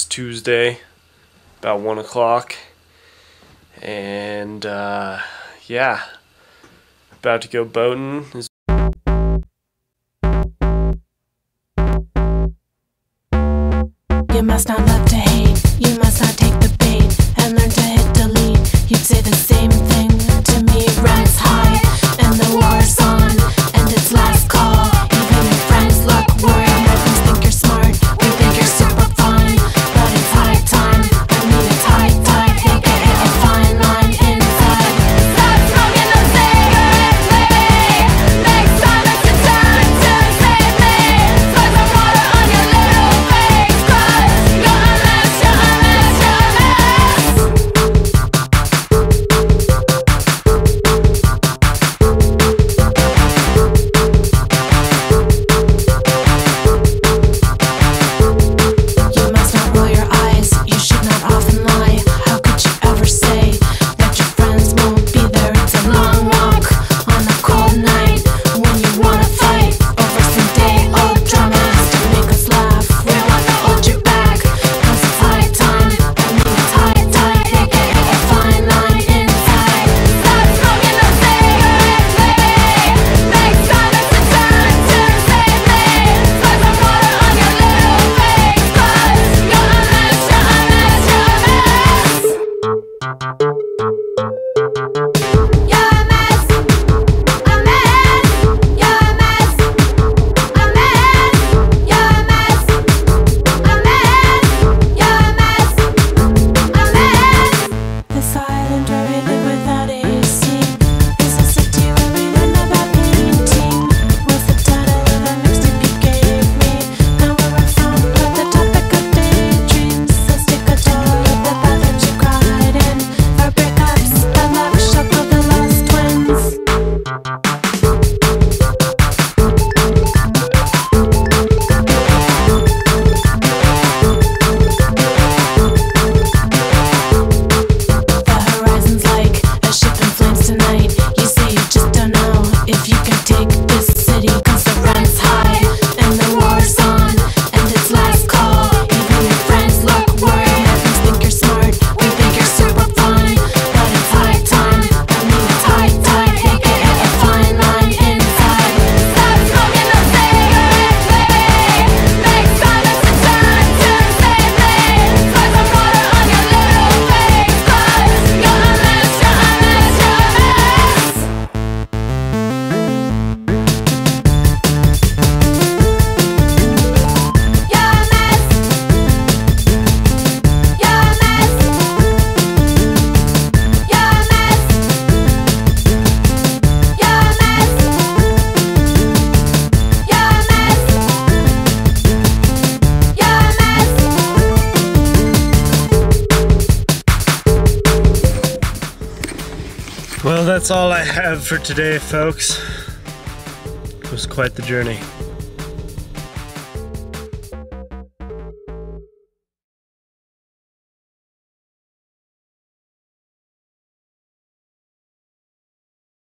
it's Tuesday, about 1 o'clock. And uh, yeah, about to go boating. It's you must not love to hate. You must not take the Well, that's all I have for today, folks. It was quite the journey.